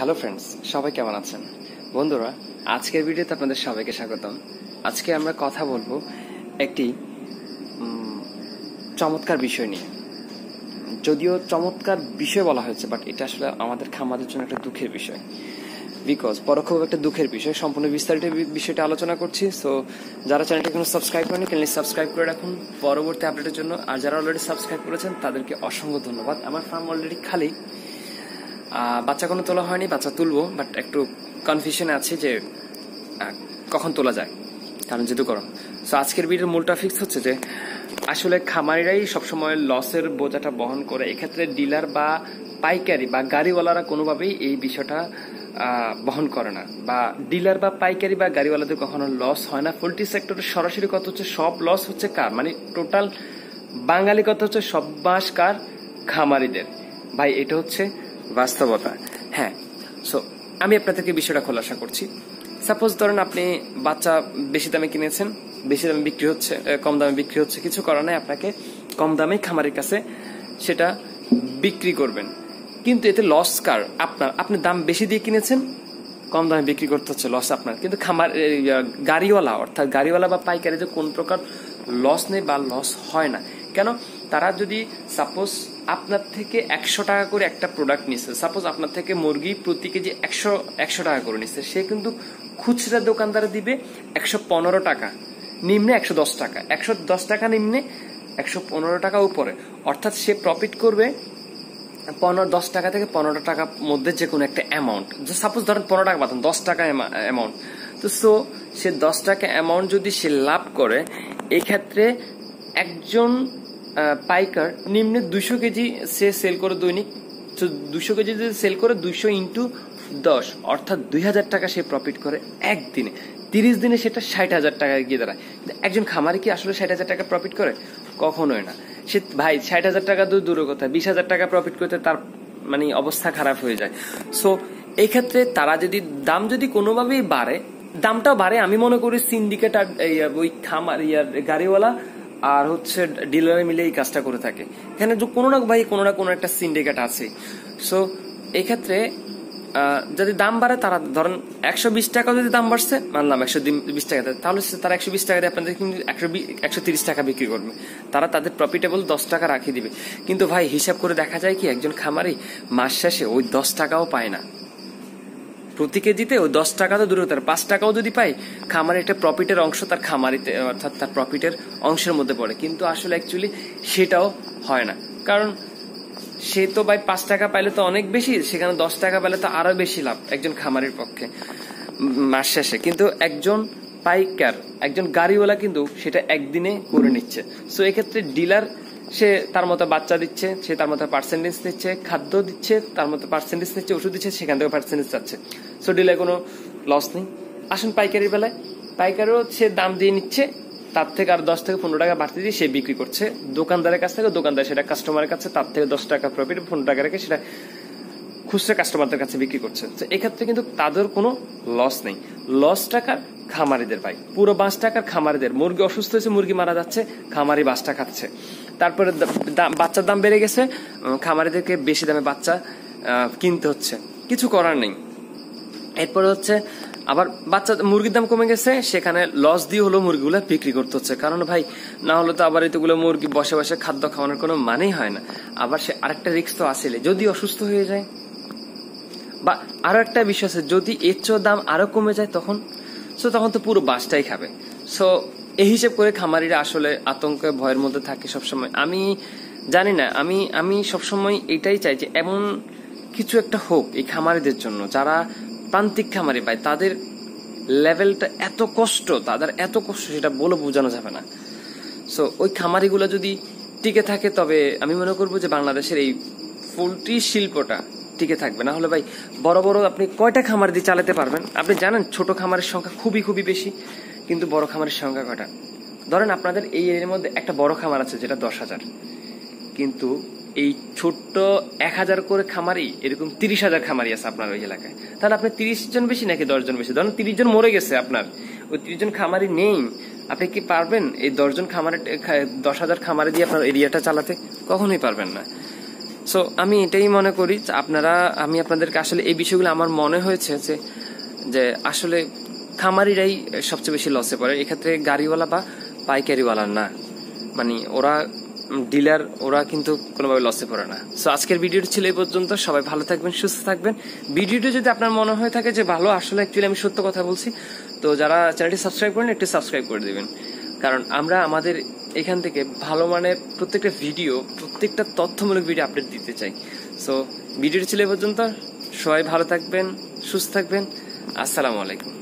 Hello friends সবাই কেমন আছেন? বন্ধুরা, আজকের ভিডিওতে আপনাদের সবাইকে স্বাগতম। আজকে আমরা কথা বলব একটি চমৎকার বিষয় নিয়ে। যদিও চমৎকার বিষয় বলা হয়েছে বাট এটা আসলে আমাদের খামাদের জন্য একটা দুঃখের বিষয়। বিকজ পরোক্ষভাবে একটা দুঃখের বিষয়। সম্পূর্ণ বিস্তারিত বিষয়টা আলোচনা করছি। সো যারা চ্যানেলটা কোনো সাবস্ক্রাইব করেনি চ্যানেল সাবস্ক্রাইব করে রাখুন। পরবর্তী আপডেটের জন্য, আর যারা অলরেডি সাবস্ক্রাইব করেছেন, তাদেরকে অসংখ্য ধন্যবাদ। আমার ফার্ম অলরেডি খালি। বাচ্চা কোনো তোলা হয়নি, বাচ্চা তুলবো বাট একটু কনফিউশনে আছে যে কখন তোলা যায়, কারণ যেহেতু গরম। সো আজকের ভিডিওর মূলটা ফিক্স হচ্ছে যে, আসলে খামারিরাই সবসময় লসের বোঝাটা বহন করে। এক্ষেত্রে ডিলার বা পাইকারি বা গাড়িওয়ালারা কোনোভাবেই এই বিষয়টা বহন করে না। বা ডিলার বা পাইকারি বা গাড়িওয়ালাদের কখনো লস হয় না। পোলট্রি সেক্টরের সরাসরি কত হচ্ছে, সব লস হচ্ছে কার? মানে টোটাল বাঙালি কত হচ্ছে, সব বাস কার? খামারিদের। ভাই, এটা হচ্ছে বাস্তবতা। হ্যাঁ সো আমি আপনাদেরকে বিষয়টা খোলাসা করছি। সাপোজ ধরেন আপনি বাচ্চা বেশি দামে কিনেছেন, বেশি দামে বিক্রি হচ্ছে কম দামে বিক্রি হচ্ছে, কিছু করার নাই, আপনাকে কম দামে খামারের কাছে সেটা বিক্রি করবেন। কিন্তু এতে লস কার? আপনার, আপনি দাম বেশি দিয়ে কিনেছেন, কম দামে বিক্রি করতে হচ্ছে লস আপনার। কিন্তু খামার গাড়িওয়ালা, অর্থাৎ গাড়িওয়ালা বা পাইকারি যে কোন প্রকার লস নেই বা লস হয় না। কেন? তারা যদি সাপোজ আপনার থেকে একশো টাকা করে একটা প্রোডাক্ট নিচ্ছে সাপোজ আপনার থেকে মুরগি প্রতি কেজি একশো একশো টাকা করে নিচ্ছে সে কিন্তু খুচরা দোকানদারে দিবে একশো পনেরো টাকা, নিম্নে একশো দশ টাকা। একশো দশ টাকা নিম্নে একশো পনেরো টাকা উপরে। অর্থাৎ সে প্রফিট করবে পনেরো, দশ টাকা থেকে পনেরো টাকার মধ্যে যে কোনো একটা অ্যামাউন্ট সাপোজ ধরেন পনেরো টাকা পাতেন দশ টাকা অ্যামাউন্ট তো সো সে দশ টাকা অ্যামাউন্ট যদি সে লাভ করে, এক্ষেত্রে একজন পাইকার নিম্নে দুইশো কেজি সে সেল করে দৈনিক দুশো কেজি যদি সেল করে দুইশো ইন্টু দশ, অর্থাৎ দুই হাজার টাকা সে প্রফিট করে একদিনে। তিরিশ দিনে সেটা ষাট হাজার টাকায় গিয়ে দাঁড়ায়। কিন্তু একজন খামারি কি আসলে ষাট হাজার টাকা প্রফিট করে? কখনোই না। সে ভাই, ষাট হাজার টাকা তো দূরের কথা, বিশ হাজার টাকা প্রফিট করতে তার মানে অবস্থা খারাপ হয়ে যায়। সো এই ক্ষেত্রে তারা যদি, দাম যদি কোনোভাবেই বাড়ে, দামটাও বাড়ে, আমি মনে করি সিন্ডিকেট আর ওই খামার, ইয়ার গাড়িওয়ালা আর হচ্ছে ডিলারে মিলে এই কাজটা করে থাকে। এখানে যে কোনো না ভাই কোনো না কোনো একটা সিন্ডিকেট আছে। সো এই ক্ষেত্রে আহ, যদি দাম বাড়ে তারা ধরেন একশো বিশ টাকা যদি দাম বাড়ছে মানলাম একশো বিশ টাকা দেয়, তাহলে তারা একশো বিশ টাকা দিয়ে আপনাদের কিন্তু একশো একশো তিরিশ টাকা বিক্রি করবে। তারা তাদের প্রফিটেবল দশ টাকা রাখিয়ে দিবে। কিন্তু ভাই হিসাব করে দেখা যায় কি একজন খামারি মাস শেষে ওই দশ টাকাও পায় না। প্রতি কেজিতে ওই দশ টাকা তো দূরে তার। পাঁচ টাকাও যদি পাই, খামারে একটা প্রফিটের অংশ তার খামারিতে, অর্থাৎ তার প্রফিটের অংশের মধ্যে পড়ে। কিন্তু আসলে অ্যাকচুয়ালি সেটাও হয় না। কারণ সে তো ভাই পাঁচ টাকা পাইলে তো অনেক বেশি, সেখানে দশ টাকা পাইলে তো আরও বেশি লাভ একজন খামারের পক্ষে মাস শেষে। কিন্তু একজন পাইকার, একজন গাড়িওয়ালা কিন্তু সেটা একদিনে করে নিচ্ছে। সো এক্ষেত্রে ডিলার সে তার মতো বাচ্চা দিচ্ছে, সে তার মতো পার্সেন্টেজ দিচ্ছে খাদ্য দিচ্ছে, তার মতো পার্সেন্টেজ দিচ্ছে ওষুধ দিচ্ছে, সেখান থেকে পার্সেন্টেজ যাচ্ছে সো ডিলার কোনো লস নেই। আসুন পাইকারির বেলায়। পাইকারও সে দাম দিয়ে নিচ্ছে। তার থেকে আর দশ থেকে পনেরো টাকা বাড়তি দিয়ে সে বিক্রি করছে। দোকানদারের কাছ থেকে দোকানদার সেটা কাস্টমারের কাছে, তার থেকে দশ টাকা প্রফিট পনেরো টাকা রেখে সেটা খুচরা কাস্টমারদের কাছে বিক্রি করছে। তো এক্ষেত্রে কিন্তু তাদের কোনো লস নেই। লস টাকার খামারিদের ভাই। পুরো বাঁশ টাকার খামারিদের। মুরগি অসুস্থ হয়েছে, মুরগি মারা যাচ্ছে, খামারি বাঁশটা খাচ্ছে। তারপরে বাচ্চার দাম বেড়ে গেছে। খামারিদেরকে বেশি দামে বাচ্চা কিনতে হচ্ছে। কিছু করার নেই। এরপরে হচ্ছে আবার বাচ্চা মুরগির দাম কমে গেছে, সেখানে লস দিয়ে হলো মুরগিগুলো বিক্রি করতে হচ্ছে। কারণ ভাই, না হলে তো আবার এতগুলো মুরগি বসে বসে খাদ্য খাওয়ানোর কোনো মানেই হয় না। আবার সে আরেকটা রিস্ক তো আসলে যদি অসুস্থ হয়ে যায়, বা আরও একটা বিষয় আছে, যদি এর দাম আরও কমে যায় তখন সো তখন তো পুরো বাসটাই খাবে। সো এই হিসেব করে খামারিরা আসলে আতঙ্কে, ভয়ের মধ্যে থাকে সবসময়। আমি জানি না, আমি আমি সবসময় এটাই চাই যে এমন কিছু একটা হোক এই খামারিদের জন্য। যারা প্রান্তিক খামারি পায় তাদের লেভেলটা এত কষ্ট, তাদের এত কষ্ট, সেটা বলে বোঝানো যাবে না। সো ওই খামারিগুলো যদি টিকে থাকে, তবে আমি মনে করব যে বাংলাদেশের এই পোলট্রি শিল্পটা টিকে থাকবে। না হলে ভাই, বড় বড় আপনি কয়টা খামার দিয়ে চালাতে পারবেন? আপনি জানেন, ছোট খামারের সংখ্যা খুবই খুবই বেশি, কিন্তু বড় খামারের সংখ্যা কয়টা? ধরেন আপনাদের এই এর মধ্যে একটা বড় খামার আছে, যেটা দশ হাজার। কিন্তু এই ছোট্ট এক হাজার করে খামারি, এরকম তিরিশ হাজার খামারি আছে আপনার ওই এলাকায়। তাহলে আপনি তিরিশ জন বেশি নাকি দশ জন বেশি? ধরেন তিরিশ জন মরে গেছে আপনার। ওই তিরিশ জন খামারি নেই। আপনি কি পারবেন এই দশজন খামারে দশ হাজার খামারে দিয়ে আপনার এরিয়াটা চালাতে? কখনোই পারবেন না। সো আমি এটাই মনে করি আপনারা, আমি আপনাদেরকে আসলে এই বিষয়গুলো আমার মনে হয়েছে যে যে আসলে খামারিরাই সবচেয়ে বেশি লসে পড়ে। এক্ষেত্রে গাড়িওয়ালা বা পাইকারিওয়ালা না। মানে ওরা ডিলার ওরা কিন্তু কোনোভাবে লসে পড়ে না। সো আজকের ভিডিওটি ছিল এই পর্যন্ত। সবাই ভালো থাকবেন, সুস্থ থাকবেন। ভিডিওটি যদি আপনার মনে হয়ে থাকে যে ভালো, আসলে অ্যাকচুয়ালি আমি সত্য কথা বলছি, তো যারা চ্যানেলটি সাবস্ক্রাইব করেন একটু সাবস্ক্রাইব করে দেবেন। কারণ আমরা আমাদের এখান থেকে ভালো মানের প্রত্যেকটা ভিডিও প্রত্যেকটা তথ্যমূলক ভিডিও আপডেট দিতে চাই। সো ভিডিওটি ছিল এই পর্যন্ত। সবাই ভালো থাকবেন, সুস্থ থাকবেন। আসসালামু আলাইকুম।